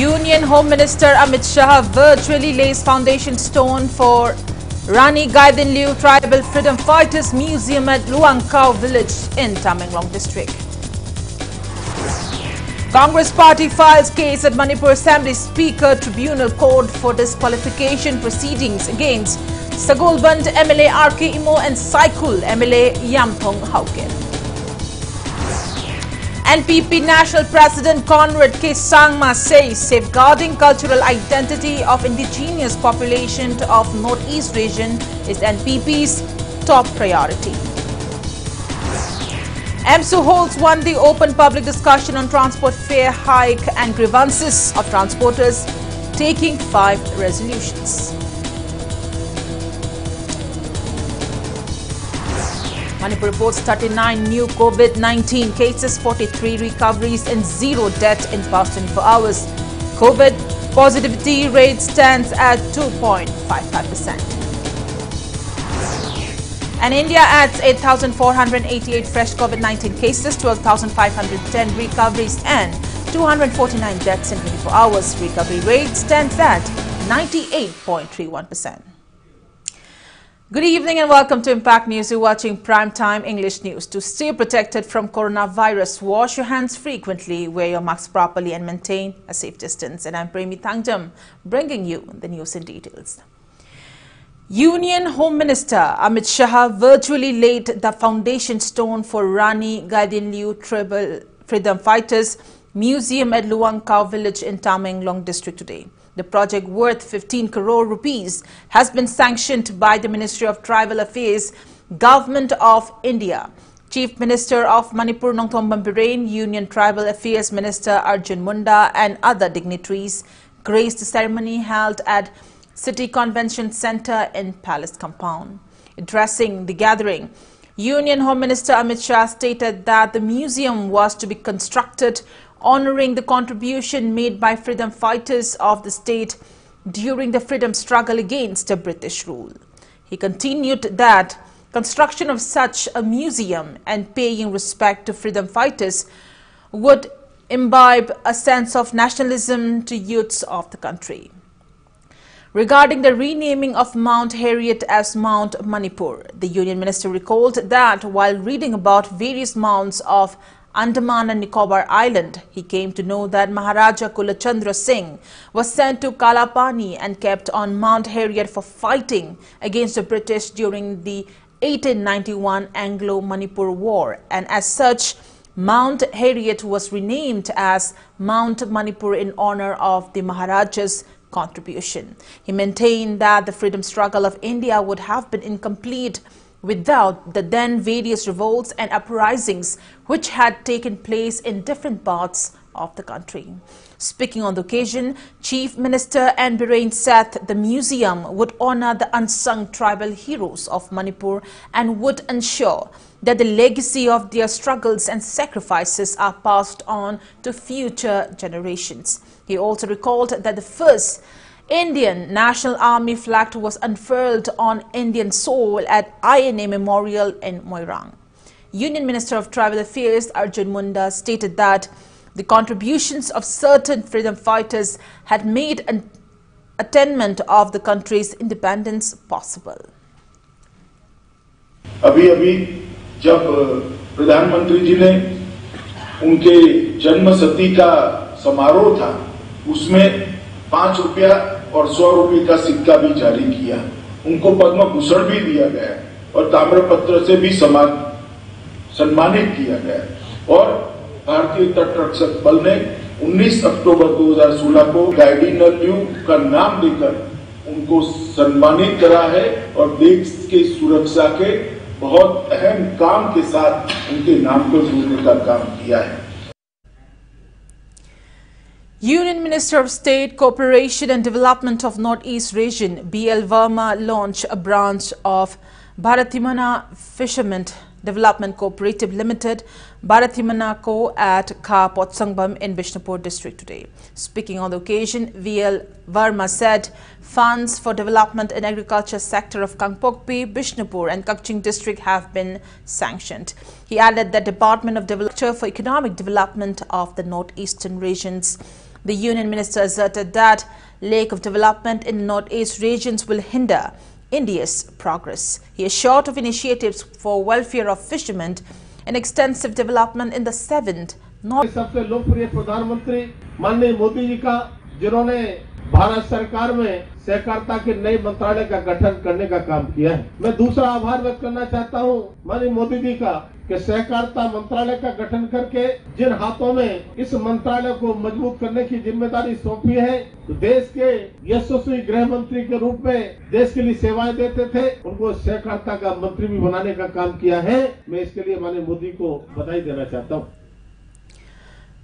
Union Home Minister Amit Shah virtually lays foundation stone for Rani Gaidinliu Tribal Freedom Fighters Museum at Luangkau village in Tamenglong district. Congress party files case at Manipur Assembly Speaker Tribunal Court for disqualification proceedings against Sagolband MLA RK Imo and Saikul MLA Yamthong Haukip. NPP National President Conrad K. Sangma says safeguarding cultural identity of indigenous population of Northeast region is NPP's top priority. AMSU holds one day open public discussion on transport fare hike and grievances of transporters, taking five resolutions. Manipur reports 39 new COVID-19 cases, 43 recoveries and zero deaths in past 24 hours. COVID positivity rate stands at 2.55%. And India adds 8,488 fresh COVID-19 cases, 12,510 recoveries and 249 deaths in 24 hours. Recovery rate stands at 98.31%. Good evening and welcome to Impact News. You're watching Primetime English News. To stay protected from coronavirus, wash your hands frequently, wear your mask properly and maintain a safe distance. And I'm Premi bringing you the news in details. Union Home Minister Amit Shah virtually laid the foundation stone for Rani Gaidinliu Tribal Freedom Fighters Museum at Luangkau village in Tamenglong district today. The project worth 15 crore rupees has been sanctioned by the Ministry of Tribal Affairs, Government of India. Chief Minister of Manipur Nongthombam Biren, Union Tribal Affairs Minister Arjun Munda and other dignitaries graced the ceremony held at City Convention Center in Palace Compound. Addressing the gathering, Union Home Minister Amit Shah stated that the museum was to be constructed honoring the contribution made by freedom fighters of the state during the freedom struggle against the British rule. He continued that construction of such a museum and paying respect to freedom fighters would imbibe a sense of nationalism to youths of the country. Regarding the renaming of Mount Harriet as Mount Manipur, the Union Minister recalled that while reading about various mounts of Andaman and Nicobar Island, he came to know that Maharaja Kulachandra Singh was sent to Kalapani and kept on Mount Harriet for fighting against the British during the 1891 Anglo-Manipur War and as such, Mount Harriet was renamed as Mount Manipur in honor of the Maharaja's contribution. He maintained that the freedom struggle of India would have been incomplete without the then various revolts and uprisings which had taken place in different parts of the country. Speaking on the occasion, Chief Minister N. Biren said the museum would honor the unsung tribal heroes of Manipur and would ensure that the legacy of their struggles and sacrifices are passed on to future generations. He also recalled that the first Indian National Army flag was unfurled on Indian soil at INA Memorial in Moirang. Union Minister of Tribal Affairs Arjun Munda stated that the contributions of certain freedom fighters had made an attainment of the country's independence possible. अभी अभी जब प्रधानमंत्री जी ने उनके जन्म शती का समारोह था उसमें पांच रुपया और सौ रुपये का सिक्का भी जारी किया। उनको पद्म भूषण भी दिया गया और ताम्रपत्र से भी समान सम्मानित किया गया। और भारतीय तट रक्षक बल ने 19 अक्टूबर 2016 को गाइडिनल्यू का नाम देकर उनको सम्मानित करा है और देश के सुरक्षा के बहुत अहम काम के साथ उनके नाम को जोड़ने का काम किया है। Union Minister of State, Cooperation and Development of Northeast Region, B.L. Verma, launched a branch of Bharathimana Fishermen Development Cooperative Limited, Bharatimana Co. at Ka Potsangbam in Bishnupur district today. Speaking on the occasion, B.L. Verma said funds for development in agriculture sector of Kangpokpi, Bishnupur and Kakching district have been sanctioned. He added that Department of Development for Economic Development of the Northeastern regions The union minister asserted that lack of development in northeast regions will hinder India's progress. He assured of initiatives for welfare of fishermen and extensive development in the seventh north. सबसे लोकप्रिय प्रधानमंत्री माननीय मोदी जी का जिन्होंने भारत सरकार में सहकारिता के नए मंत्रालय का गठन करने का काम किया है। मैं दूसरा आभार व्यक्त करना चाहता हूँ माननीय मोदी जी का कि सहकारिता मंत्रालय का गठन करके जिन हाथों में इस मंत्रालय को मज़बूत करने की ज़िम्मेदारी सौंपी है तो देश के यशस्वी गृह मंत्री के रूप में देश के लिए सेवाएँ देते थे, उनको सहकारिता का मंत्री भी बनाने का काम किया है। मैं इसके लिए माननीय मोदी को बधाई देना चाहता हूँ।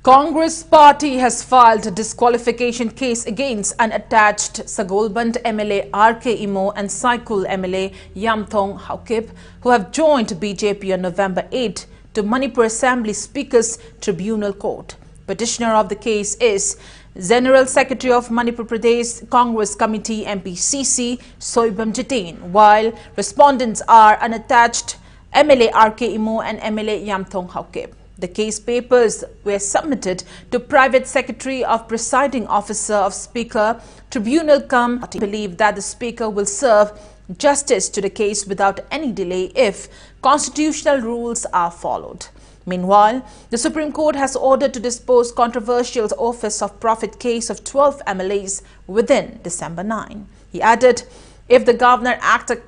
Congress party has filed a disqualification case against unattached Sagolband MLA RK Imo and Saikul MLA Yamthong Haukip, who have joined BJP on November 8 to Manipur Assembly Speaker's Tribunal Court. Petitioner of the case is General Secretary of Manipur Pradesh Congress Committee MPCC Soibam Jitain, while respondents are unattached MLA RK Imo and MLA Yamthong Haukip. The case papers were submitted to Private Secretary of Presiding Officer of Speaker Tribunal Come believe that the Speaker will serve justice to the case without any delay if constitutional rules are followed. Meanwhile, the Supreme Court has ordered to dispose controversial Office of Profit case of 12 MLAs within December 9. He added, if the governor acted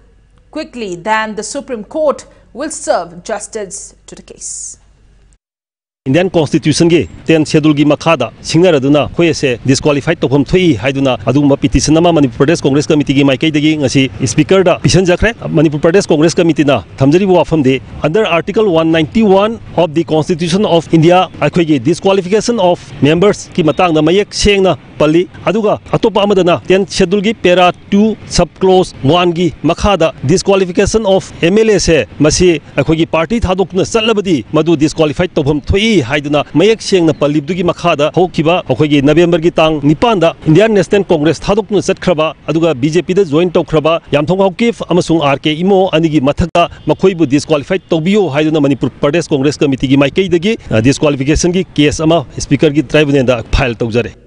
quickly, then the Supreme Court will serve justice to the case. Indian constitution की ten schedule की मखादा सिंगरदुना होय से disqualified तौफम थोई हाइदुना अदुगुम petition अमा मणिपुर प्रदेश Congress committee की माइकैदगी ngasi speaker दा पिशन जखरे मणिपुर प्रदेश Congress committee ना थमजरी वाफम दे under article 191 of the constitution of India अखोई की डिस्क्वालिफिकेशन ऑफ मेंबर्स की मतंग दा मयक सेंगना पल्ली अदुगा अतोपा अमदना टेन शेड्यूल की पैरा 2 सब क्लोज 1 की मखादा डिस्क्वालिफिकेशन ऑफ एमएलए से मसी अखोई की पार्टी थादोकना चलबदी मदु डिस्क्वालिफाइड तौफम थोई हाइदुना मयक सेंगना पल्लिबदुगी मखादा होखिबा अखोई नवेम्बर की तांग निपान दा इंडियन नेशनल कांग्रेस थादोकना चटखरबा अदुगा बीजेपी दा जॉइन तौखरबा यामथोंग हौकिफ अमसुंग आरके इमो अनिगी मथका मखोइबु डिस्क्वालिफाइड तौबियो हाइदुना मणिपुर प्रदेश कांग्रेस कमिटी की माइकैदगी डिस्क्वालिफिकेशन की केस अमा स्पीकर की ट्राइब्यूनल दा file तौजरे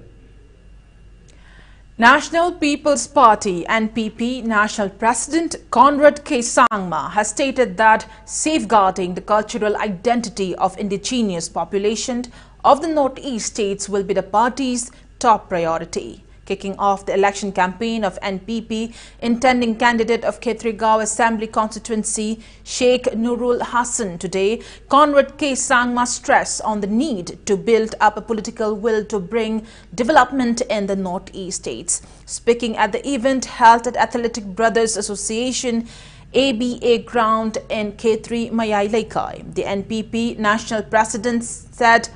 National People's Party NPP National President Conrad K. Sangma has stated that safeguarding the cultural identity of indigenous population of the northeast states will be the party's top priority kicking off the election campaign of NPP, intending candidate of Khetrigao Assembly constituency Sheikh Nurul Hassan today, Conrad K. Sangma stressed on the need to build up a political will to bring development in the Northeast states. Speaking at the event held at Athletic Brothers Association, ABA ground in K3 Mayai Laikai, the NPP national president said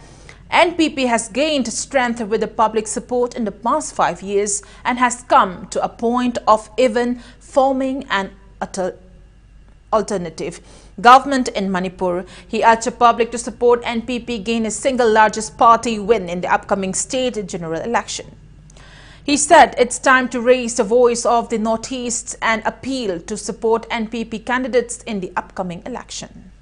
NPP has gained strength with the public support in the past five years and has come to a point of even forming an alternative government in Manipur. He urged the public to support NPP gain a single largest party win in the upcoming state general election. He said it's time to raise the voice of the Northeast and appeal to support NPP candidates in the upcoming election.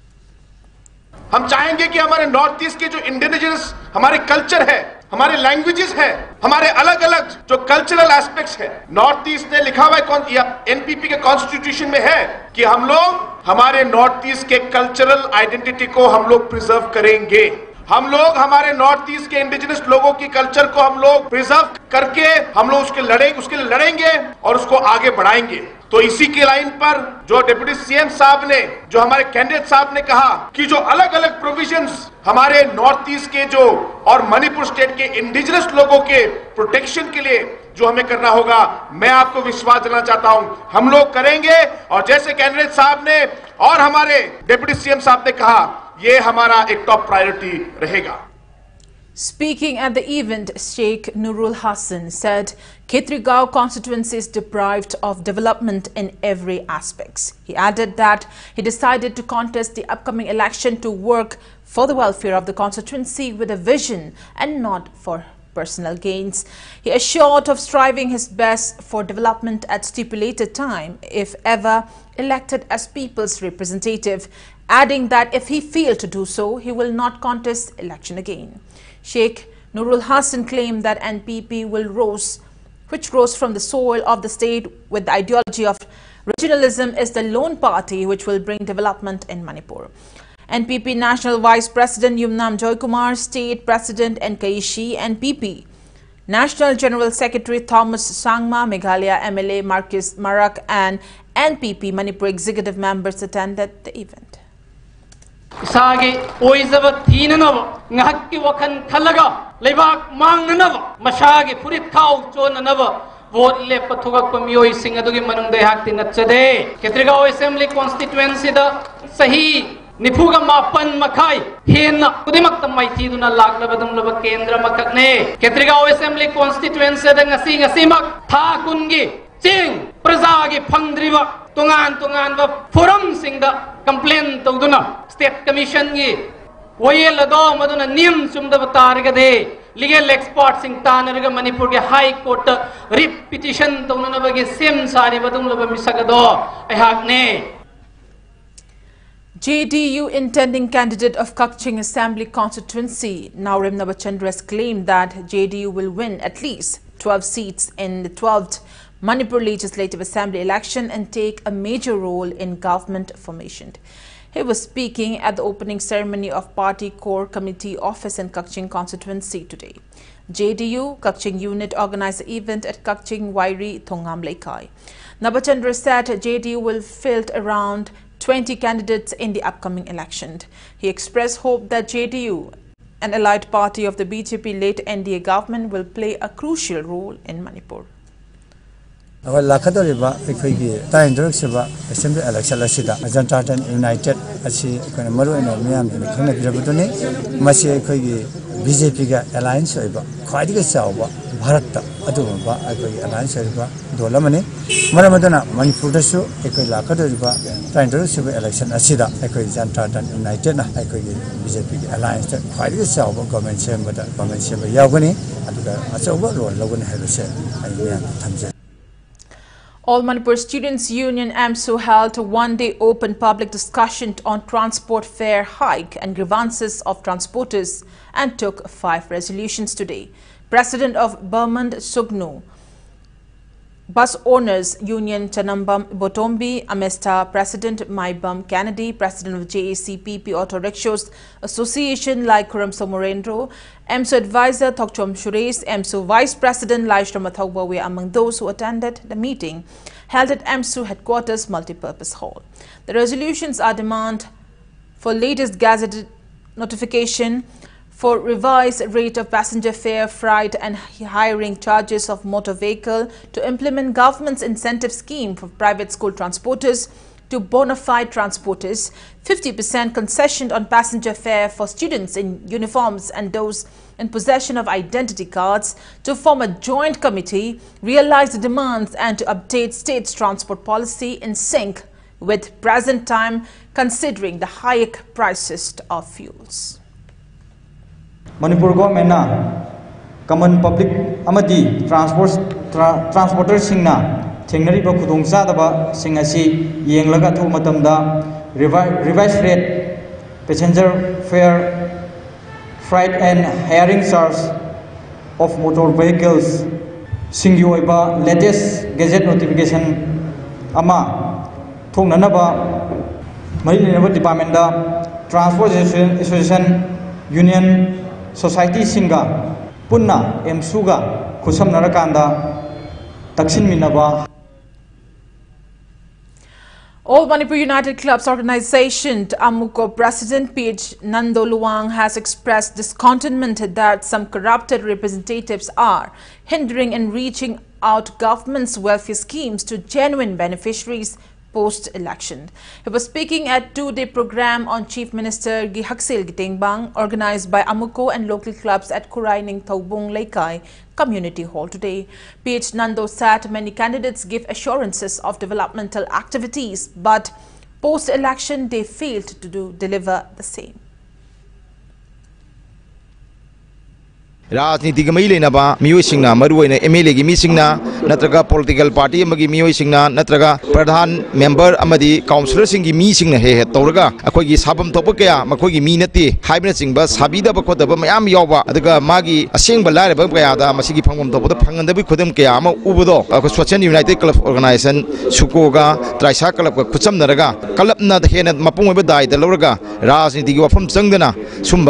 हम चाहेंगे कि हमारे north east के जो indigenous हमारे culture है, हमारे languages है, हमारे अलग अलग जो कल्चरल एस्पेक्ट्स है, नॉर्थ ईस्ट ने लिखा हुआ है एनपीपी के कॉन्स्टिट्यूशन में है कि हम लोग, हमारे नॉर्थ ईस्ट के कल्चरल आइडेंटिटी को हम लोग प्रिजर्व करेंगे। हम लोग, हमारे नॉर्थ ईस्ट के इंडिजिनस लोगों की कल्चर को हम लोग प्रिजर्व करके हम लोग उसके लड़े, उसके लिए लड़ेंगे और उसको आगे बढ़ाएँगे। तो इसी की लाइन पर जो डिप्टी सीएम साहब ने जो हमारे कैंडिडेट साहब ने कहा कि जो अलग अलग प्रोविजंस हमारे नॉर्थ ईस्ट के जो और मणिपुर स्टेट के इंडिजिनस लोगों के प्रोटेक्शन के लिए जो हमें करना होगा मैं आपको विश्वास देना चाहता हूँ। हम लोग करेंगे और जैसे कैंडिडेट साहब ने और हमारे डिप्टी सीएम साहब ने कहा ये हमारा एक टॉप प्रायोरिटी रहेगा। Speaking at the event, Sheikh Nurul Hassan said Khetrigao constituency is deprived of development in every aspect. He added that he decided to contest the upcoming election to work for the welfare of the constituency with a vision and not for personal gains. He assured of striving his best for development at stipulated time if ever elected as people's representative adding that if he failed to do so, he will not contest election again. Sheikh Nurul Hassan claimed that NPP will rose, which grows from the soil of the state with the ideology of regionalism is the lone party which will bring development in Manipur. NPP National Vice President Yumnam Joykumar, State President Nkaishi, NPP National General Secretary Thomas Sangma, Meghalaya MLA Marcus Marak and NPP Manipur executive members attended the event. ꯏꯁꯥꯒꯤ ꯑꯣꯏꯖꯕ ꯊꯤꯅꯅꯕ ꯉꯥꯏꯍꯥꯛꯀꯤ ꯋꯥꯈꯜ ꯈꯜꯂꯒ ꯂꯩꯕꯥꯛ ꯃꯥꯡꯅꯅꯕ ꯃꯁꯥꯒꯤ ꯐꯨꯔꯤꯠ ꯈꯥꯎ ꯆꯣꯟꯅꯅꯕ vote ꯂꯦꯞꯄ ꯊꯣꯛꯂꯛꯄ ꯃꯤꯑꯣꯏꯁꯤꯡ ꯑꯗꯨꯒꯤ ꯃꯅꯨꯡꯗ ꯑꯩꯍꯥꯛꯇꯤ ꯅꯠꯆꯗꯦ ꯈꯦꯇ꯭ꯔꯤꯒꯥꯎ ꯑꯦꯁꯦꯝꯕ꯭ꯂꯤ ꯀꯣꯟꯁꯇꯤꯇꯨꯋꯦꯟꯁꯤꯗ ꯆꯍꯤ निफुगा मापन मखाई हेन कुदिमक माइथी दुना लाकलब दुमलब केंद्र मककने केत्रिगांव assembly constituency the ngasi ngasi mak tha kungi ching praja gi phangdriba tungan tungan ba forum sing da complain tawduna state commission gi woyel do maduna niyam chumda batarga de legal expert sing tanarga manipur ge high court rip petition tawna ba ge sem sari badum loba misaga do ahak ne JDU intending candidate of Kakching Assembly constituency, Naurim Nabachandra has claimed that JDU will win at least 12 seats in the 12th Manipur Legislative Assembly election and take a major role in government formation. He was speaking at the opening ceremony of Party Core Committee office in Kakching constituency today. JDU Kakching unit organized the event at Kakching Wairi Thongam Laikai. Nabachandra said JDU will field around 20 candidates in the upcoming election. He expressed hope that JDU, an allied party of the BJP-led NDA government, will play a crucial role in Manipur. लाखदरीब अखोगी ताइनदरक्सब assembly election Janata Dal United असी अखोना खाने मियाम दिन खंगना बिरबदुनी मसी अखोगी बीजेपी का अलायंस होइब ख्वाइदग भारत अदुब अखोगी अलायंस मरमदना मणिपुरदसु अखोई election Janata Dal united BJP का अलायंस ख्वाइदग चाव गवर्नमेंट सेमबद गवर्नमेंट सेमब यागनी अदुग रोल लगने हैबसे अई मियाम All Manipur Students Union AMSU held a one-day open public discussion on transport fare hike and grievances of transporters and took five resolutions today. President of Bermond Sugnu Bus Owners Union Chanambam Botombi, Amesta President Maibam Kennedy, President of JACPP Auto Rickshaws Association like Kuram Somorendro, AMSU Advisor Thokchom Shuresh, AMSU Vice President Laishram Mathogba were among those who attended the meeting held at AMSU Headquarters Multipurpose Hall. The resolutions are demand for latest gazetted notification for revised rate of passenger fare, freight and hiring charges of motor vehicle to implement government's incentive scheme for private school transporters to bona fide transporters, 50% concession on passenger fare for students in uniforms and those in possession of identity cards, to form a joint committee, realize the demands and to update state's transport policy in sync with present time considering the high prices of fuels. Manipur ꯒꯣꯔꯃꯦꯟꯅ common public ꯑꯃꯗꯤ transport ꯇ꯭ꯔꯥꯟꯁꯄꯣꯔꯇꯔꯁꯤꯡꯅ ꯊꯦꯡꯅꯔꯤꯕ ꯈꯨꯗꯣꯡꯆꯥꯗꯕꯁꯤꯡ ꯑꯁꯤ ꯌꯦꯡꯂꯒ ꯑꯊꯨꯕ ꯃꯇꯝꯗ revise rate passenger ꯐꯦꯌꯔ fried N ꯍꯥꯌꯔꯤꯡ charge of motor ꯚꯦꯍꯤꯀꯜꯁ ꯁꯤꯡꯒꯤ ꯑꯣꯏꯕ ꯂꯦꯇꯦꯁ ꯒꯦꯖꯦꯠ ꯅꯣꯇꯤꯐꯤꯀꯦꯁꯟ ꯑꯃ ꯊꯣꯛꯅꯅꯕ ꯃꯔꯤ ꯂꯩꯅꯕ ꯗꯤꯄꯥꯔꯠꯃꯦꯟꯗ ꯇ꯭ꯔꯥꯟꯁꯄꯣꯔꯠ ꯑꯦꯁꯣꯁꯤꯌꯦꯁꯟ ꯌꯨꯅꯤꯌꯟ ꯁꯣꯁꯥꯏꯇꯤꯁꯤꯡꯒ ꯄꯨꯟꯅ ꯑꯦꯝꯁꯨꯒ ꯈꯨꯠꯁꯝꯅꯔꯀꯥꯟꯗ ꯇꯛꯁꯤꯟꯃꯤꯟꯅꯕ All Manipur United Clubs Organization Amuko President PH Nando Luang has expressed discontentment that some corrupted representatives are hindering in reaching out government's welfare schemes to genuine beneficiaries post-election. He was speaking at two-day program on Chief Minister Gihaksel Gitingbang organized by Amuko and local clubs at Kuraining Thaubung Laikai Community Hall today. PH Nando said many candidates give assurances of developmental activities, but post-election they failed to do, deliver the same. राजनीति मई लेनब मयोसिंगना मरुना M L ए की मीसिंगना political party की नग प्रधान member अमदी की हे हे तौर अखोई की साबम थोप कया की मी नते। हाइबन सिंगबा साबिदब खोदब, मयाम यावबा। असेंब लारब क्या फम की फंगद थोप द फंगंदबि उबदो। अखो यूनाइटेड क्लब ऑर्गनाइजेशन, सुकोग, त्राइसा क्लब का खुचम क्लब हेन मपूब दायद लौर राजनीति की वफम चंगना सूब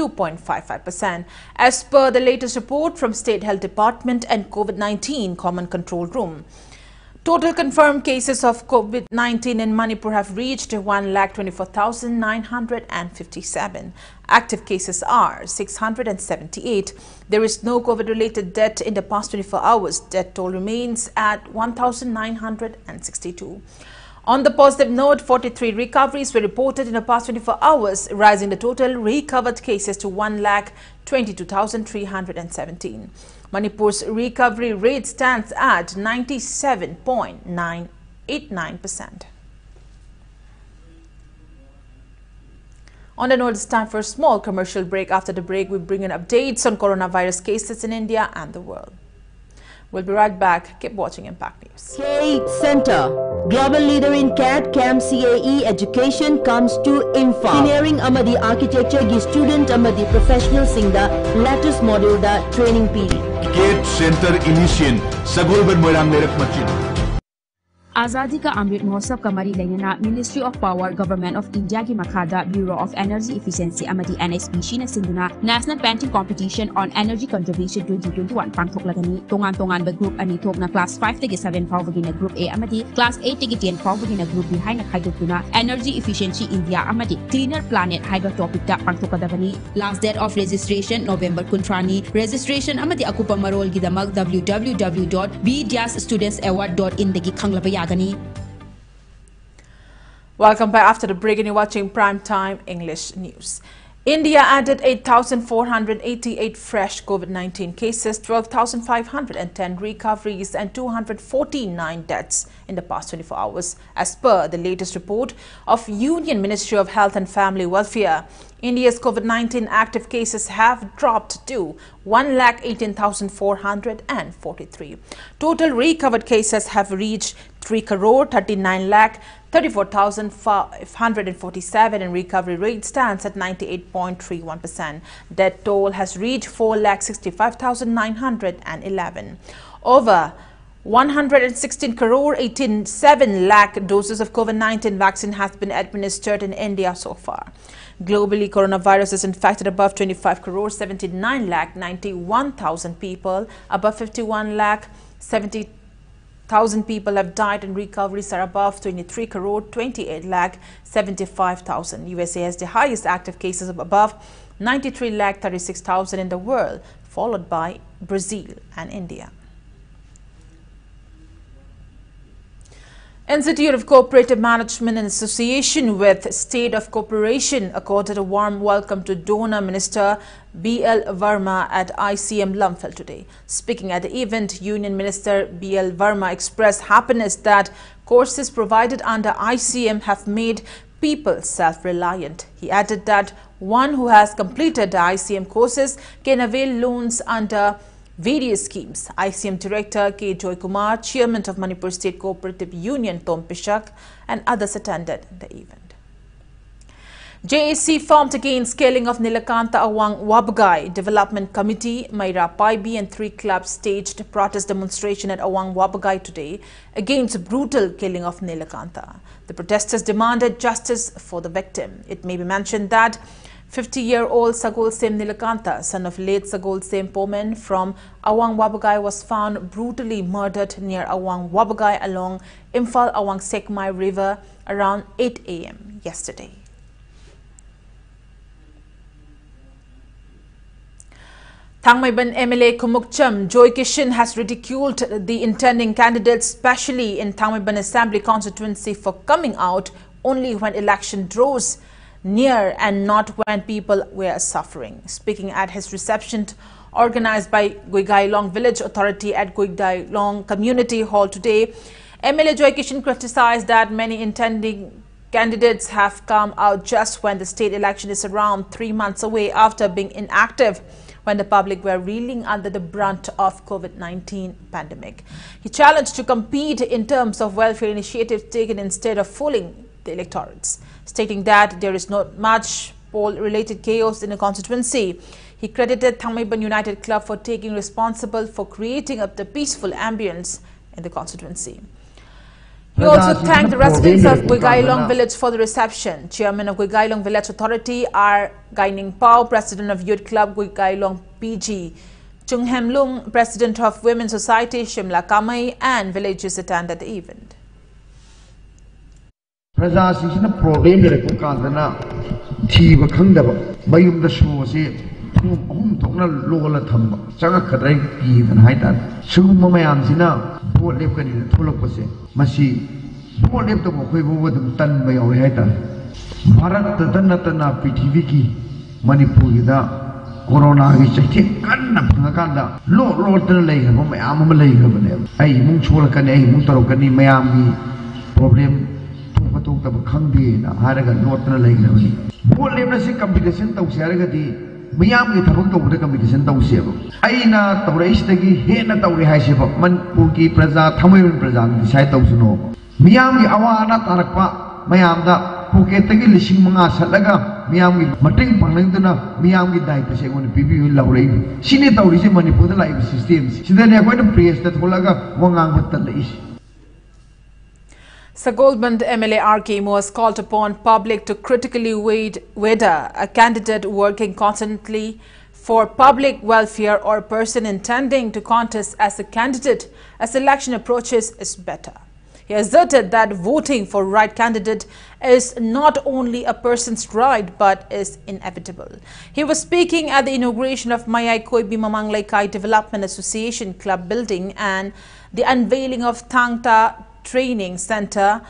2.55%. As per the latest report from State Health Department and COVID-19 Common Control Room, total confirmed cases of COVID-19 in Manipur have reached 1,24,957. Active cases are 678. There is no COVID-related death in the past 24 hours. Death toll remains at 1,962. On the positive note, 43 recoveries were reported in the past 24 hours, rising the total recovered cases to 1,22,317. Manipur's recovery rate stands at 97.989%. On the note, it's time for a small commercial break. After the break, we bring in updates on coronavirus cases in India and the world. We'll be right back. Keep watching Impact News. CAE Center, global leader in CAD, CAM, CAE education comes to Imphal. Engineering amadi architecture gi student amadi professional singda latest module da training piri. CAD Center Initian, Sagolband Moirang Nerak Machin. आज़ादी का अमृत महोत्सव का मरी लेना ministry of power government of India की मखादा bureau of energy अमदी NSPC ने सिंधुना national painting competition on energy conservation 2021 पांथोकलगनी तोंगान तोंगान ग्रुप अनि थोकना क्लास 5 तगे 7 फावगिना ग्रुप ए अमदी क्लास 8 तगे 10 फावगिना ग्रुप बी हाइना खाइदोकुना energy efficiency India cleaner planet हाइबा topic पांथोकदबनी last date of registration November कुंट्रानी registration अमदी अकुपा मरोल गिदमक www.b-studentsaward.in दगी खंगलबा Welcome back after the break and you're watching Prime Time English News. India added 8,488 fresh COVID-19 cases, 12,510 recoveries and 249 deaths in the past 24 hours, as per the latest report of Union Ministry of Health and Family Welfare. India's COVID-19 active cases have dropped to 1,18,443. Total recovered cases have reached 3 crore 39 lakh 34,547 and recovery rate stands at 98.31%. Death toll has reached 4,65,911. Over 116 crore 87 lakh doses of COVID-19 vaccine has been administered in India so far. Globally, coronavirus has infected above 25 crore 79 lakh 91,000 people, above 51 lakh 70 1,000 people have died and recoveries are above 23 crore 28 lakh 75,000. USA has the highest active cases of above 93 lakh 36,000 in the world, followed by Brazil and India. Institute of Cooperative Management in association with State of Cooperation accorded a warm welcome to donor Minister B.L. Verma at ICM Lumphel today. Speaking at the event, Union Minister B.L. Verma expressed happiness that courses provided under ICM have made people self-reliant. He added that one who has completed the ICM courses can avail loans under various schemes. ICM Director K. Joy Kumar, Chairman of Manipur State Cooperative Union Tom Pishak and others attended the event. JAC formed against scaling of Nilakanta Awang Wabgai Development Committee, Maira Paibi and three clubs staged protest demonstration at Awang Wabgai today against brutal killing of Nilakanta. The protesters demanded justice for the victim. It may be mentioned that 50-year-old Sagol Sem Nilakanta, son of late Sagol Sem Pomen from Awang Wabagai was found brutally murdered near Awang Wabagai along Imphal Awang Sekmai River around 8 a.m. yesterday. Thangmaiban MLA Kumukcham Joy Kishan has ridiculed the intending candidates, especially in Thangmaiban Assembly constituency, for coming out only when election draws near and not when people were suffering. Speaking at his reception organized by Guigailong Village Authority at Guigailong Community Hall today, MLA Joy criticized that many intending candidates have come out just when the state election is around three months away after being inactive when the public were reeling under the brunt of COVID-19 pandemic. He challenged to compete in terms of welfare initiatives taken instead of fooling the electorates, stating that there is not much poll-related chaos in the constituency. He credited Thangmaiban United Club for taking responsible for creating up the peaceful ambience in the constituency. He also thanked the residents of Guigailong village for the reception. Chairman of Guigailong Village Authority R. Gaining Pao, President of Youth Club Guigailong PG, Chung Hem Lung, President of Women's Society Shimla Kamai, and villagers attended the event. प्रजा problem लेकाना थीब खादब मयूम सूसे अहम तौर लोल थम चंगखद्रेबन सूब मैं बोट लेपनी थोलपे बोट लेपूम तनब ये भारत नतना पृथ्वी की मनपुर कोरोना की चैठे कन्कान लो लोटना मैम लेने अमु सोलकनी अमु तौर मैम की प्रॉब्लम ꯃꯊꯧ ꯈꯪꯗꯦꯅ ꯍꯥꯏꯔꯒ ꯅꯣꯠꯇꯅ ꯂꯩꯈ꯭ꯔꯕꯅꯤ ꯚꯣꯠ ꯂꯦꯞꯅꯁꯤ ꯀꯝꯄꯤꯇꯤꯁꯟ ꯇꯧꯁꯦ ꯍꯥꯏꯔꯒꯗꯤ ꯃꯤꯌꯥꯝꯒꯤ ꯊꯕꯛ ꯇꯧꯕꯗ ꯀꯝꯄꯤꯇꯤꯁꯟ ꯇꯧꯁꯦꯕ ꯑꯩꯅ ꯇꯧꯔꯛꯏꯁꯤꯗꯒꯤ ꯍꯦꯟꯅ ꯇꯧꯔꯦ ꯍꯥꯏꯁꯦꯕ ꯃꯅꯤꯄꯨꯔꯒꯤ ꯄ꯭ꯔꯖꯥ ꯊꯥꯡꯃꯩꯕꯟ ꯄ꯭ꯔꯖꯥꯅ ꯗꯤꯁꯥꯏꯠ ꯇꯧꯁꯅꯣ ꯃꯤꯌꯥꯝꯒꯤ ꯑꯋꯥ ꯑꯅꯥ ꯇꯥꯔꯛꯄ ꯃꯌꯥꯝꯗ ꯄꯣꯀꯦꯠꯇꯒꯤ ꯂꯤꯁꯤꯡ ꯃꯉꯥ ꯁꯠꯂꯒ ꯃꯤꯌꯥꯝꯒꯤ ꯃꯇꯦꯡ ꯄꯥꯡꯅꯗꯨꯅ ꯃꯤꯌꯥꯝꯒꯤ ꯗꯥꯏꯇꯁꯦ ꯑꯩꯉꯣꯟꯗ ꯄꯤꯕꯤꯌꯨ ꯂꯧꯔꯛꯏꯕ ꯁꯤꯅꯤ ꯇꯧꯔꯤꯁꯦ ꯃꯅꯤꯄꯨꯔꯗ ꯂꯥꯛꯏꯕ ꯁꯤꯁꯇꯦꯝꯁꯤ ꯁꯤꯗꯅꯦ ꯑꯩꯈꯣꯏꯅ ꯄ꯭ꯔꯦꯁꯇ ꯊꯣꯛꯂꯒ ꯋꯥ ꯉꯥꯡꯕ ꯇꯜꯂꯛꯏꯁꯤ Sagolband MLA RK was called upon public to critically weigh whether a candidate working constantly for public welfare or a person intending to contest as a candidate as election approaches is better. He asserted that voting for right candidate is not only a person's right but is inevitable. He was speaking at the inauguration of Mayai Koibi Mamang Laikai Development Association Club building and the unveiling of Tangta Training Center,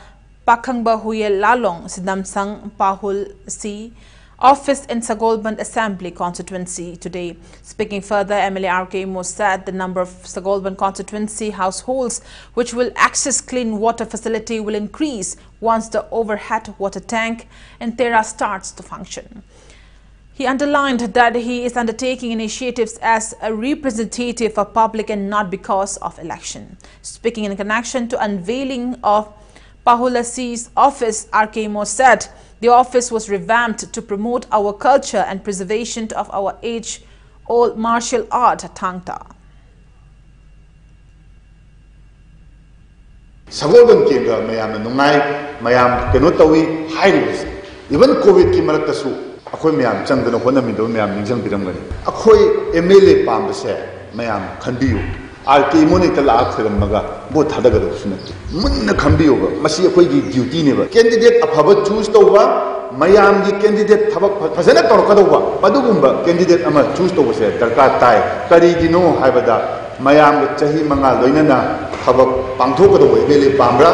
Pakhangba Huye Lalong, Sidamsang Pahul C. Office in Sagolband Assembly constituency today. Speaking further, MLA RK Imo said the number of Sagolband constituency households which will access clean water facility will increase once the overhead water tank in Tera starts to function. He underlined that he is undertaking initiatives as a representative of public and not because of election. Speaking in connection to unveiling of Pahulasi's office, RK Imo said, the office was revamped to promote our culture and preservation of our age-old martial art, Tangta. ꯁꯒꯣꯜꯕꯟ ꯀꯦꯟꯗ꯭ꯔ ꯃꯌꯥꯝꯅ ꯅꯨꯡꯉꯥꯏ ꯃꯌꯥꯝ ꯀꯩꯅꯣ ꯇꯧꯏ ꯍꯥꯏꯔꯤꯕꯁꯤ even ꯀꯣꯚꯤꯗꯀꯤ ꯃꯔꯛꯇꯁꯨ ꯑꯩꯈꯣꯏ ꯃꯌꯥꯝ ꯆꯪꯗꯅ ꯍꯣꯠꯅꯃꯤꯟꯅꯕ ꯃꯌꯥꯝ ꯅꯤꯡꯁꯤꯡꯕꯤꯔꯝꯒꯅꯤ ꯑꯩꯈꯣꯏ ꯑꯦꯝ ꯑꯦꯜ ꯑꯦ ꯄꯥꯝꯕꯁꯦ ꯃꯌꯥꯝ ꯈꯟꯕꯤꯌꯨ ꯑꯥꯔ ꯀꯦ ꯃꯣꯅꯤꯛꯇ ꯂꯥꯛꯑ ꯈꯣꯏꯔꯝꯃꯒ ꯚꯣꯠ ꯊꯥꯗꯒꯗꯕꯁꯨ ꯅꯠꯇꯦ ꯃꯨꯟꯅ ꯈꯟꯕꯤꯌꯨꯕ ꯃꯁꯤ ꯑꯩꯈꯣꯏꯒꯤ ꯗ꯭ꯌꯨꯇꯤꯅꯦꯕ ꯀꯦꯟꯗꯤꯗꯦꯠ ꯑꯐꯕ ꯆꯨꯁ ꯇꯧꯕ ꯃꯌꯥꯝꯒꯤ ꯀꯦꯟꯗꯤꯗꯦꯠ ꯊꯕꯛ ꯐꯖꯅ ꯇꯧꯔꯛꯀꯗꯧꯕ ꯃꯗꯨꯒꯨꯝꯕ ꯀꯦꯟꯗꯤꯗꯦꯠ ꯑꯃ ꯆꯨꯁ ꯇꯧꯕꯁꯦ ꯗꯔꯀꯥꯔ ꯇꯥꯏ ꯀꯔꯤꯒꯤꯅꯣ ꯍꯥꯏꯕꯗ ꯃꯌꯥꯝꯒ ꯆꯍꯤ ꯃꯉꯥ ꯂꯣꯏꯅꯅ ꯊꯕꯛ ꯄꯥꯡꯊꯣꯛꯀꯗꯧꯕ ꯑꯦꯝ ꯑꯦꯜ ꯑꯦ ꯄꯥꯝꯕ꯭ꯔꯥ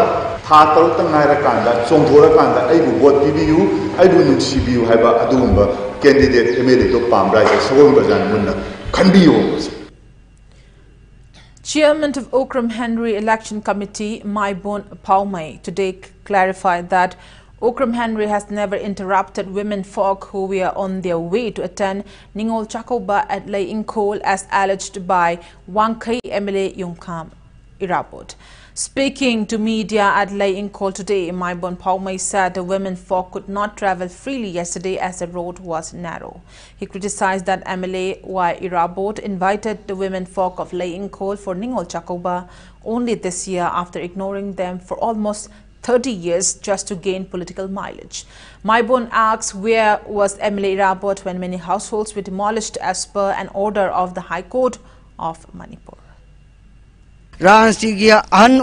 Chairman of Okram Henry Election Committee, Maibon Paumai, today clarified that Okram Henry has never interrupted women folk who were on their way to attend Ningol Chakoba at Lay Inkol as alleged by Wangkhei Emily Yumkham Irabot. Speaking to media at Lay Inkol today, Maibon Paumai said the women folk could not travel freely yesterday as the road was narrow. He criticized that MLA Y Irabot invited the women folk of Lay Inkol for Ningol Chakoba only this year after ignoring them for almost 30 years just to gain political mileage. Maibon asks where was MLA Irabot when many households were demolished as per an order of the High Court of Manipur. राष्ट्रीय अहन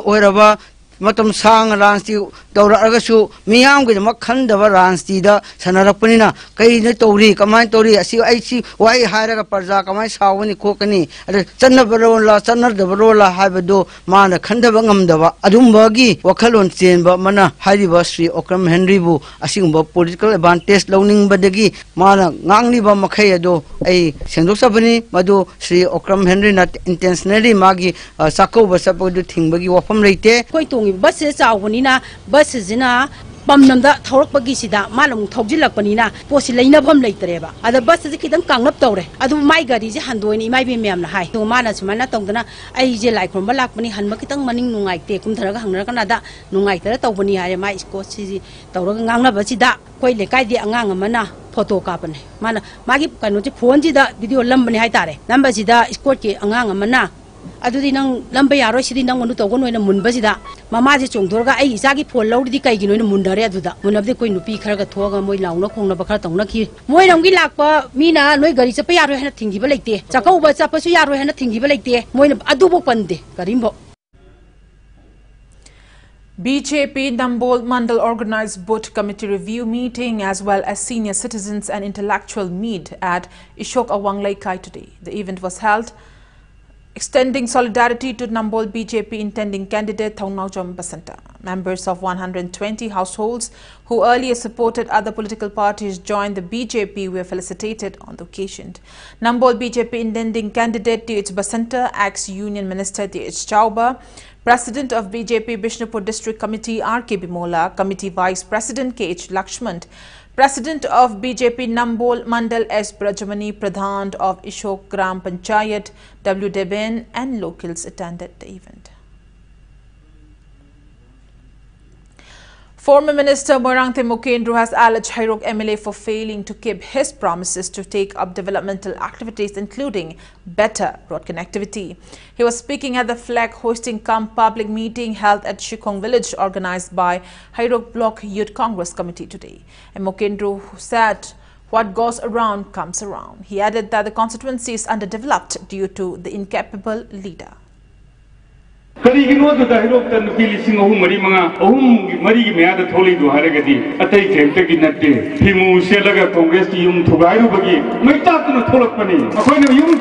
matam sang ransti dawra aga su miyam gi mak khan da ba ransti da sanarak panina kai ne tori kamai tori asi ai si wai haira ga parza kamai sawani ko kani ada channa baron la chanar da baro la ha ba do ma na khan da bangam da ba adum ba gi wakhalon chen ba mana hari ba sri okram henry bu asing ba political advantage lawning ba de gi ma na ngang ni ba makhai do ai sendok sa bani madu sri okram henry na intentionally ma gi sakau ba sa pa du thing ba gi wafam leite koi tongi ꯑꯩꯈꯣꯏ ꯇꯣꯡꯉꯤꯕ ꯕꯁꯁꯦ ꯆꯥꯎꯕꯅꯤꯅ ꯕꯁꯁꯤꯅ ꯄꯝꯅꯝꯗ ꯊꯧꯔꯛꯄꯒꯤꯁꯤꯗ ꯃꯥꯅ ꯑꯃꯨꯛ ꯊꯧꯖꯤꯜꯂꯛꯄꯅꯤꯅ ꯄꯣꯠꯁꯤ ꯂꯩꯅꯐꯝ ꯂꯩꯇ꯭ꯔꯦꯕ ꯑꯗ ꯕꯁꯁꯤ ꯈꯤꯇꯪ ꯀꯥꯡꯂꯞ ꯇꯧꯔꯦ ꯑꯗꯨ ꯃꯥꯏ ꯒꯥꯔꯤꯁꯦ ꯍꯟꯗꯣꯏꯅ ꯏꯃꯥꯏꯕꯤ ꯃꯌꯥꯝꯅ ꯍꯥꯏ ꯑꯗꯨꯒ ꯃꯥꯅ ꯁꯨꯃꯥꯏꯅ ꯇꯧꯗꯅ ꯑꯩꯁꯦ ꯂꯥꯏ ꯈꯨꯔꯨꯝꯕ ꯂꯥꯛꯄꯅꯤ ꯍꯟꯕ ꯈꯤꯇꯪ ꯃꯅꯤꯡ ꯅꯨꯡꯉꯥꯏꯇꯦ ꯀꯨꯝꯊꯔꯒ ꯍꯪꯅꯔꯀꯥꯟꯗ ꯅꯨꯡꯉꯥꯏꯇꯔ ꯇꯧꯕꯅꯤ ꯍꯥꯏꯔꯦ ꯃꯥ ꯏꯁꯀꯣꯠꯁꯤ ꯇꯧꯔꯒ ꯉꯥꯡꯅꯕꯁꯤꯗ ꯑꯩꯈꯣꯏ ꯂꯩꯀꯥꯏꯗꯤ ꯑꯉꯥꯡ ꯑꯃꯅ ꯐꯣꯇꯣ ꯀꯥꯞꯄꯅꯦ ꯃꯥꯅ ꯃꯥꯒꯤ ꯀꯩꯅꯣꯁꯤ ꯐꯣꯟꯁꯤꯗ ꯚꯤꯗꯤꯑꯣ ꯂꯝꯕꯅꯦ ꯍꯥꯏꯇꯥꯔꯦ ꯂꯝꯕꯁꯤda ꯏꯁꯀꯣꯠꯀꯤ ꯑꯉꯥꯡ ꯑꯃꯅ ꯑꯗꯨꯗꯤ ꯅꯪ ꯂꯝꯕ ꯌꯥꯔꯣꯏ ꯁꯤꯗꯤ ꯅꯪꯉꯣꯟꯗ ꯇꯧꯒꯅꯨ ꯍꯥꯏꯅ ꯃꯨꯟꯕꯁꯤꯗ ꯃꯃꯥꯁꯦ ꯆꯣꯡꯊꯣꯔꯒ ꯑꯩ ꯏꯆꯥꯒꯤ ꯐꯣꯟ ꯂꯧꯔꯗꯤ ꯀꯩꯒꯤꯅꯣ ꯍꯥꯏꯅ ꯃꯨꯟꯅꯔꯦ ꯑꯗꯨꯗ ꯃꯨꯟꯅꯕꯗꯤ ꯑꯩꯈꯣꯏ ꯅꯨꯄꯤ ꯈꯔꯒ ꯊꯣꯛꯑꯒ ꯃꯣꯏ ꯂꯥꯎꯅ ꯈꯣꯡꯅꯕ ꯈꯔ ꯇꯧꯅꯈꯤ ꯃꯣꯏꯔꯣꯝꯒꯤ ꯂꯥꯛꯄ ꯃꯤꯅ ꯅꯣꯏ ꯒꯥꯔꯤ ꯆꯠꯄ ꯌꯥꯔꯣꯏ ꯍꯥꯏꯅ ꯊꯤꯡꯈꯤꯕ ꯂꯩꯇꯦ ꯆꯥꯛꯀꯧꯕ ꯆꯠꯄꯁꯨ ꯌꯥꯔꯣꯏ ꯍꯥꯏꯅ ꯊꯤꯡꯈꯤꯕ ꯂꯩꯇꯦ ꯃꯣꯏꯅ ꯑꯗꯨꯐꯥꯎ ꯄꯟꯗꯦ ꯀꯔꯤꯝꯐꯥꯎ BJP Nambol Mandal organized both committee review meeting as well as senior citizens and intellectual meet at Ishok Awang today. The event was held extending solidarity to Nambol BJP intending candidate Thongnawjam Basanta. Members of 120 households who earlier supported other political parties joined the BJP were felicitated on the occasion. Nambol BJP intending candidate T.H. Basanta, ex-Union Minister T.H. Chauba, President of BJP Bishnupur District Committee R.K. Bimola, Committee Vice President K.H. Lakshmant, President of BJP Nambol Mandal S. Brajamani, Pradhan of Ishok Gram Panchayat W. Deben and locals attended the event. Former Minister Moirangthem Okendro has alleged Heirok MLA for failing to keep his promises to take up developmental activities including better road connectivity. He was speaking at the flag hosting camp public meeting held at Shikong village organized by Heirok Block Youth Congress Committee today. And Mokendru said what goes around comes around. He added that the constituency is underdeveloped due to the incapable leader. करीगनो दाहिरों तन नुपी लिसिंग मरी मंगा अहम मरी थोली की नते फिमु सेलगा कांग्रेस की yum थुगायरु बगी मैता तुन थोलक पनी युम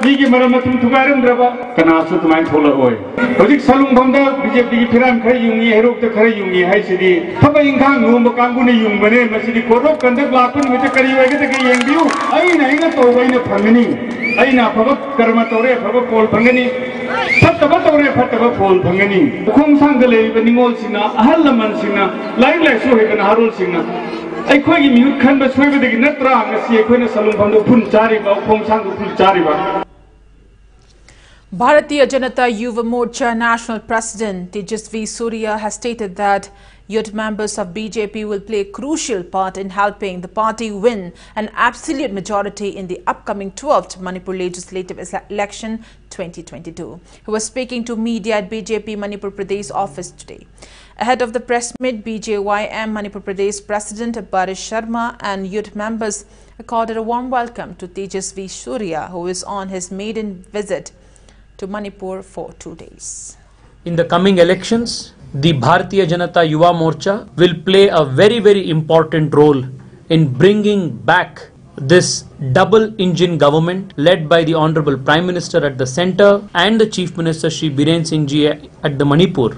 ꯊꯣꯛꯂꯛꯏꯗꯣ ꯍꯥꯏꯔꯒꯗꯤ ꯑꯇꯩ ꯀꯔꯤꯝꯇꯒꯤ ꯅꯠꯇꯦ ꯐꯤꯃꯨ ꯁꯦꯠꯂꯒ ꯀꯣꯡꯒ꯭ꯔꯦꯁꯀꯤ ꯌꯨꯝ ꯊꯨꯒꯥꯏꯔꯨꯕꯒꯤ ꯃꯩꯇꯥꯛꯇꯨꯅ ꯊꯣꯛꯂꯛꯄꯅꯤ ꯑꯩꯈꯣꯏꯅ ꯌꯨꯝ ꯊꯨꯒꯥꯏꯔꯝꯗ꯭ꯔꯕ ꯃꯤꯒꯤ ꯃꯔꯝ ꯃꯊꯨꯝ ꯊꯨꯒꯥꯏꯔꯝꯗ꯭ꯔꯕ ꯀꯅꯥꯁꯨ ꯑꯗꯨꯃꯥꯏꯅ ꯊꯣꯛꯂꯛꯑꯣꯏ ꯍꯧꯖꯤꯛ ꯁꯂꯨꯡꯐꯝꯗ ꯕꯤꯖꯦꯄꯤꯒꯤ ꯐꯤꯔꯥꯟ ꯈꯔ ꯌꯨꯡꯉꯤ ꯍꯩꯔꯣꯛꯇ ꯈꯔ ꯌꯨꯡꯉꯤ ꯍꯥꯏꯁꯤꯗꯤ ꯊꯕꯛ ꯏꯪꯈꯥꯡ ꯅꯣꯝꯕ ꯀꯥꯡꯕꯨꯅ ꯌꯨꯡꯕꯅꯦ ꯃꯁꯤꯗꯤ ꯀꯣꯔꯠ ꯑꯣꯐ ꯀꯟꯗꯛ ꯂꯥꯛꯄ ꯅꯨꯃꯤꯠꯇ ꯀꯔꯤ ꯑꯣꯏꯒꯗꯒꯦ ꯌꯦꯡꯕꯤꯌꯨ ꯑꯩꯅ ꯑꯩꯅ ꯇꯧꯕ ꯑꯩꯅ ꯐꯪꯒꯅꯤ ꯑꯩꯅ ꯑꯐꯕ ꯀꯔꯃ ꯇꯧꯔꯦ ꯑꯐꯕ ꯐꯣꯜ ꯐꯪꯒꯅꯤ ꯐꯠꯇꯕ ꯇꯧꯔꯦ ꯐꯠꯇꯕ ꯐꯣꯜ ꯐꯪꯒꯅꯤ ꯎꯈꯣꯡꯁꯥꯡꯗ ꯂꯩꯔꯤꯕ ꯅꯤꯡꯉꯣꯜꯁꯤꯡꯅ ꯑꯍꯜ ꯂꯃꯟꯁꯤꯡꯅ ꯂꯥꯏꯔꯤꯛ ꯂꯥꯏꯁꯨ ꯍꯩꯕ ꯅꯍꯥꯔꯣꯜꯁꯤꯡꯅ ꯑꯩꯈꯣꯏꯒꯤ ꯃꯤꯍꯨꯠ ꯈꯟꯕ ꯁꯣꯏꯕꯗꯒꯤ ꯅꯠꯇ꯭ꯔꯥ ꯉꯁꯤ ꯑꯩꯈꯣꯏꯅ ꯁꯂꯨꯡꯐꯝꯗ ꯎꯐꯨꯜ ꯆꯥꯔꯤꯕ ꯎꯈꯣꯡꯁꯥꯡꯗ ꯎꯐꯨꯜ ꯆꯥꯔꯤꯕ Bharatiya Janata Yuva Morcha National President Tejasvi Surya has stated that youth members of BJP will play a crucial part in helping the party win an absolute majority in the upcoming 12th Manipur Legislative Election 2022. He was speaking to media at BJP Manipur Pradesh office today. Ahead of the press meet, BJYM Manipur Pradesh President Barish Sharma and youth members accorded a warm welcome to Tejasvi Surya, who is on his maiden visit to Manipur for two days. In the coming elections, the Bharatiya Janata Yuva Morcha will play a very, very important role in bringing back this double engine government led by the Honorable Prime Minister at the center and the Chief Minister Shri Biren Singh Ji at the Manipur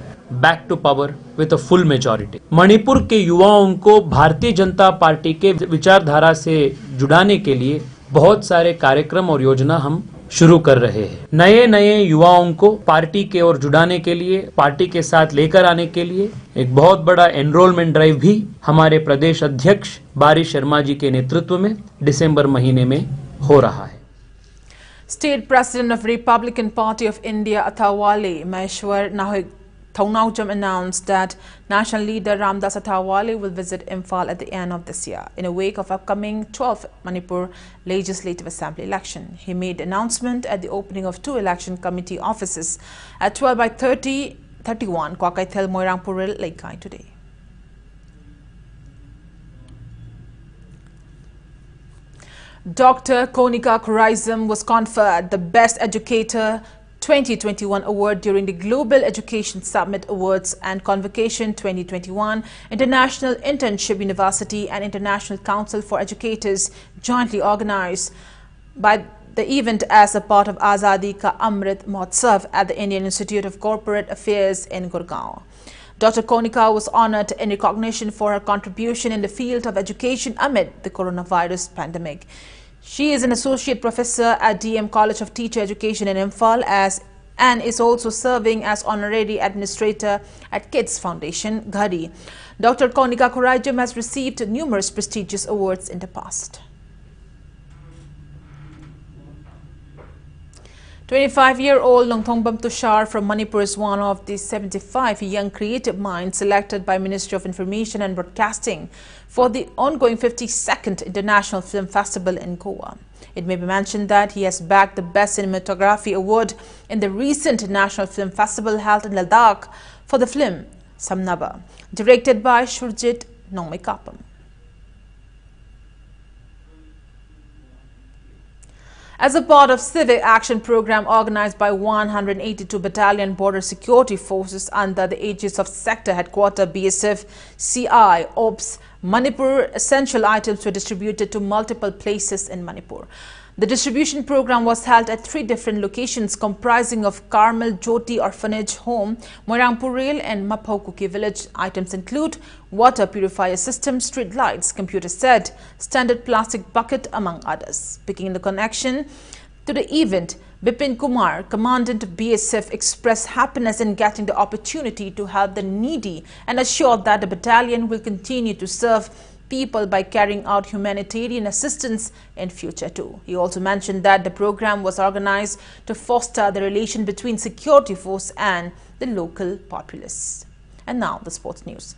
back to power with a full majority. Manipur के युवाओं को Bharatiya Janata party के विचारधारा से जुड़ाने के लिए बहुत सारे कार्यक्रम और योजना हम शुरू कर रहे हैं। नए नए युवाओं को पार्टी के ओर जुड़ाने के लिए, पार्टी के साथ लेकर आने के लिए एक बहुत बड़ा एनरोलमेंट ड्राइव भी हमारे प्रदेश अध्यक्ष बारी शर्मा जी के नेतृत्व में दिसंबर महीने में हो रहा है। State President of Republican Party of India Athawale Maheshwar Thongnawjam announced that national leader Ramdas Athawale will visit Imphal at the end of this year in a wake of upcoming 12th Manipur Legislative Assembly election. He made announcement at the opening of two election committee offices at 12 by 30 31 Kwakaithel Moirangpuril Laikai today. Dr. Konika Kurizam was conferred the Best Educator 2021 award during the Global Education Summit Awards and Convocation 2021, International Internship University and International Council for Educators jointly organized by the event as a part of Azadi Ka Amrit Mahotsav at the Indian Institute of Corporate Affairs in Gurgaon. Dr. Konika was honored in recognition for her contribution in the field of education amid the coronavirus pandemic. She is an associate professor at DM College of Teacher Education in Imphal as and is also serving as honorary administrator at Kids Foundation, Ghari. Dr. Konika Khurajam has received numerous prestigious awards in the past. 25-year-old Nongthongbam Tushar from Manipur is one of the 75 young creative minds selected by Ministry of Information and Broadcasting for the ongoing 52nd International Film Festival in Goa. It may be mentioned that he has bagged the Best Cinematography Award in the recent National Film Festival held in Ladakh for the film Samnaba, directed by Shurjit Nongmekapam. As a part of civic action program organized by 182 Battalion Border Security Forces under the aegis of Sector Headquarter BSF CI OPS, Manipur essential items were distributed to multiple places in Manipur. The distribution program was held at three different locations comprising of Carmel Jyoti Orphanage Home, Moirangpur Rail and Maphokuki Village. Items include water purifier system, street lights, computer set, standard plastic bucket among others. Speaking in the connection to the event, Bipin Kumar, Commandant BSF, expressed happiness in getting the opportunity to help the needy and assured that the battalion will continue to serve people by carrying out humanitarian assistance in future too. He also mentioned that the program was organized to foster the relation between security force and the local populace. And now the sports news.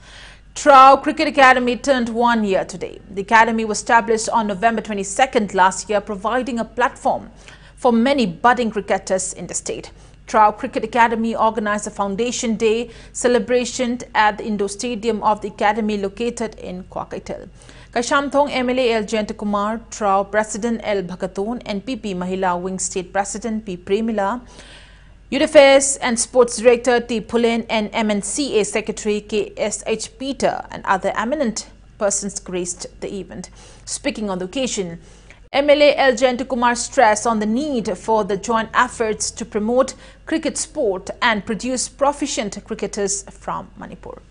Trau Cricket Academy turned one year today. The academy was established on November 22nd last year, providing a platform for many budding cricketers in the state. Trau Cricket Academy organized a Foundation Day celebration at the Indo Stadium of the Academy located in Kwakeithel. Keishamthong MLA L. Jayantakumar, Trau President L. Bhagaton, NPP Mahila Wing State President P. Premila, Affairs and Sports Director T. Pulin and MNCA Secretary K. S. H. Peter and other eminent persons graced the event. Speaking on the occasion, MLA L. Jayantakumar stressed on the need for the joint efforts to promote cricket sport and produce proficient cricketers from Manipur.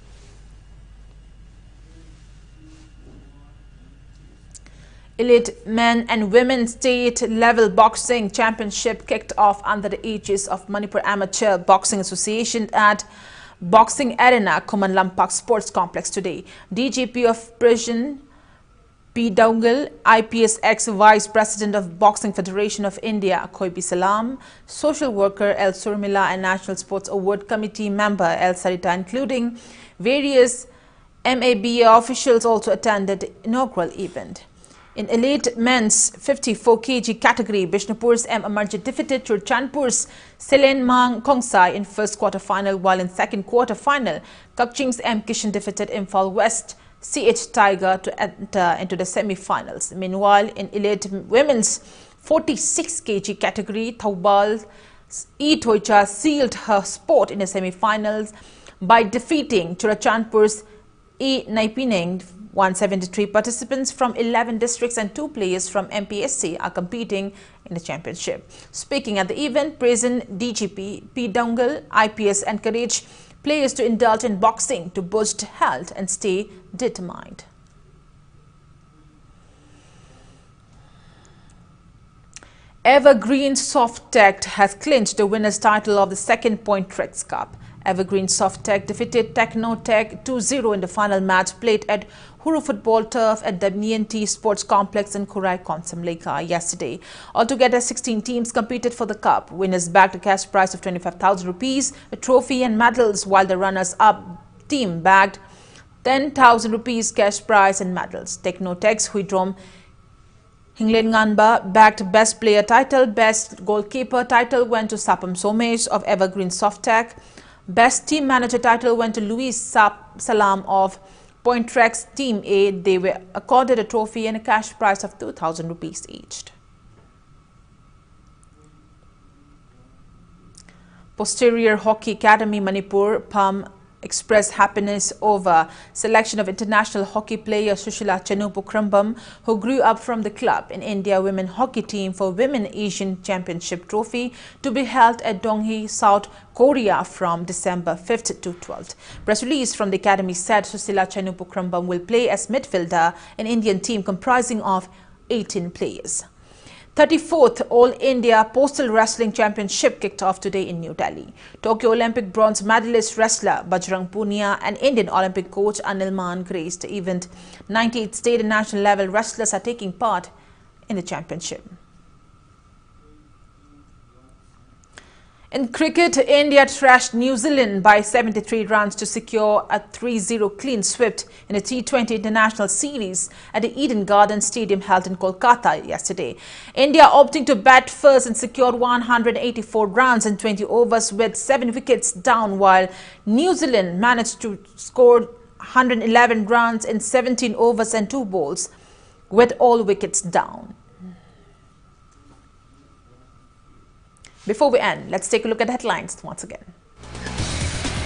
Elite men and women state level boxing championship kicked off under the aegis of Manipur Amateur Boxing Association at Boxing Arena, Khuman Lampak Sports Complex today. DGP of Prison P. Doungel, IPS ex-Vice President of Boxing Federation of India, Khoibi Salam, social worker El Surmila and National Sports Award Committee member El Sarita, including various MABA officials also attended the inaugural event. In elite men's 54 kg category, Bishnupur's M. Amarjit defeated Churachandpur's Selen Mang Kongsai in first quarter final, while in second quarter final, Kakching's M. Kishan defeated Imphal West CH Tiger to enter into the semi-finals. Meanwhile, in elite women's 46 kg category, Thoubal E. Toicha sealed her spot in the semi-finals by defeating Churachandpur's E. Naipineng 173 participants from 11 districts and two players from MPSC are competing in the championship. Speaking at the event, President DGP P. Doungel, IPS encouraged players to indulge in boxing to boost health and stay determined. Evergreen Softech has clinched the winner's title of the second Point Tricks Cup. Evergreen Softech defeated Technotech 2-0 in the final match played at Huru Football Turf at Damayanti Sports Complex in Khurai Konsam Leikai yesterday. Altogether, 16 teams competed for the cup. Winners bagged a cash prize of 25,000 rupees, a trophy and medals, while the runners-up team bagged 10,000 rupees cash prize and medals. Technotex Huidrom Hinglen Nganba backed Best Player title, Best Goalkeeper title went to Sapam Somesh of Evergreen Softech. Best Team Manager title went to Luis Salam of Point Tracks Team A, they were accorded a trophy and a cash prize of 2,000 rupees each. Posterity Hockey Academy Manipur PAM expressed happiness over selection of international hockey player Sushila Chanu Pukhrambam, who grew up from the club in India women hockey team for Women Asian Championship Trophy to be held at Donghae, South Korea from December 5th to 12th. Press release from the academy said Sushila Chanu Pukhrambam will play as midfielder in Indian team comprising of 18 players. 34th All India Postal Wrestling Championship kicked off today in New Delhi. Tokyo Olympic bronze medalist wrestler Bajrang Punia and Indian Olympic coach Anil Maan graced the event. 98 state and national level wrestlers are taking part in the championship. In cricket, India trashed New Zealand by 73 runs to secure a 3-0 clean sweep in a T20 International Series at the Eden Garden Stadium held in Kolkata yesterday. India opting to bat first and secured 184 runs in 20 overs with 7 wickets down while New Zealand managed to score 111 runs in 17 overs and 2 balls with all wickets down. Before we end, let's take a look at headlines once again.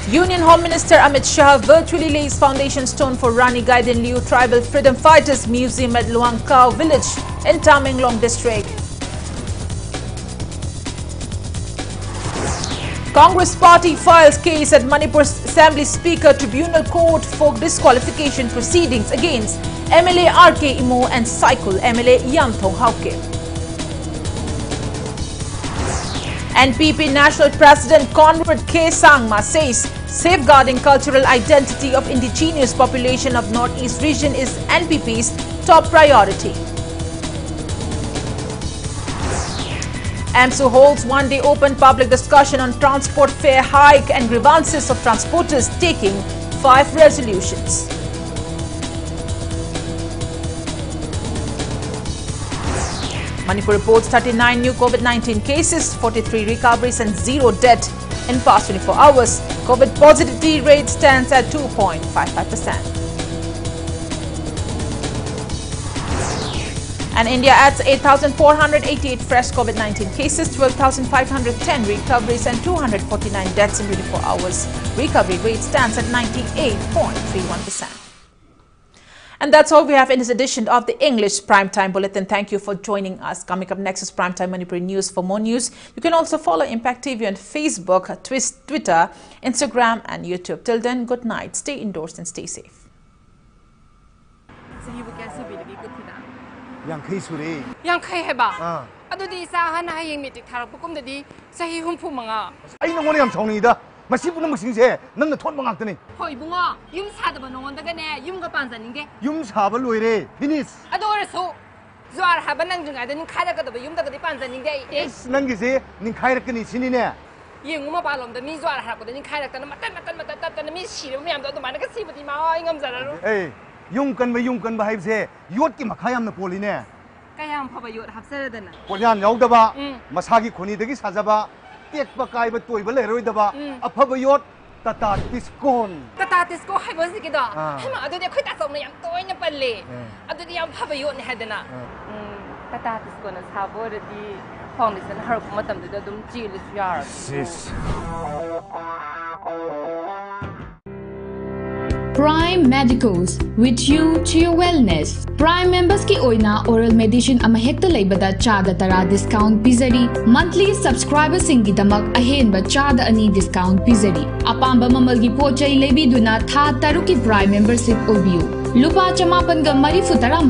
Union Home Minister Amit Shah virtually lays foundation stone for Rani Gaidinliu Tribal Freedom Fighters Museum at Luangkao village in Tamenglong district. Congress party files case at Manipur Assembly Speaker Tribunal Court for disqualification proceedings against MLA RK Imo and Saikul MLA Yamthong Haukip. NPP National President Conrad K. Sangma says safeguarding cultural identity of indigenous population of Northeast region is NPP's top priority. AMSU holds one-day open public discussion on transport fare hike and grievances of transporters taking five resolutions. Manipur reports 39 new COVID-19 cases, 43 recoveries and zero death in past 24 hours. COVID positivity rate stands at 2.55%. And India adds 8,488 fresh COVID-19 cases, 12,510 recoveries and 249 deaths in 24 hours. Recovery rate stands at 98.31%. And that's all we have in this edition of the English Primetime Bulletin. Thank you for joining us. Coming up next is Primetime Manipuri News. For more news, you can also follow Impact TV on Facebook, Twitter, Instagram, and YouTube. Till then, good night. Stay indoors and stay safe. 마시 부는 막 신세? 넌 토는 막 뜨네 허이 붕어 юм 사다 봐 농원다 가네. юм가 반자는게? юм 사벌 로이래. 비니스. 아도르소. zuar ha banang jung adan khara ka da yum da ka pan zan ning dei es nang gi se ning khaira ka ni chini ne ye ngum ba lom da mi zuar ha ko da ning khaira ka na matan matan matan matan mi shi ro mi am da do ma na ka si ba di ma oi ngam za ra ro ei yung kan ba yung kan ba hai se yot ki ma khayam na poli ne kayam pha ba yot hap sa da na polian yau da ba ma sa gi khoni da gi sa ja ba टेक्प कायब तोयब लेरोइदबा अफब योट tata tiscon tata tisco hai bo si kido ma adu de khoi ta som na yam toy na palle adu de yam phaba yon ha dana tata tisco na sabo de di foundation har ko matam de dum chi le yar sis prime medicals with you to your wellness prime members की ओइना oral medicine अमा हेक्ता लेबदा चादा तरा discount पिजरी monthly subscriber सिंह की दमक अहेनबा चादा अनी डिस्काउंट पिजरी अपांबा ममल की पोचई लेबी दुना था तरु की प्राइम मेंबरशिप ओबियो लुपा चमापन ग मरी फुतरा